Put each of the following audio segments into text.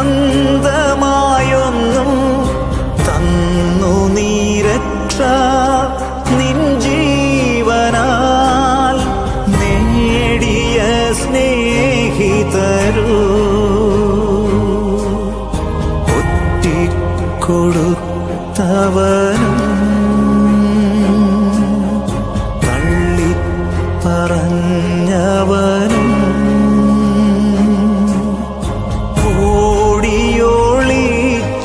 സ്വന്തമായൊന്നും തന്നു നീരക്ഷ നിൻ ജീവനാൽ നേടിയ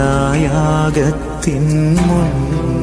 തീർത്തൊരായാകത്തിൻ മുന്നു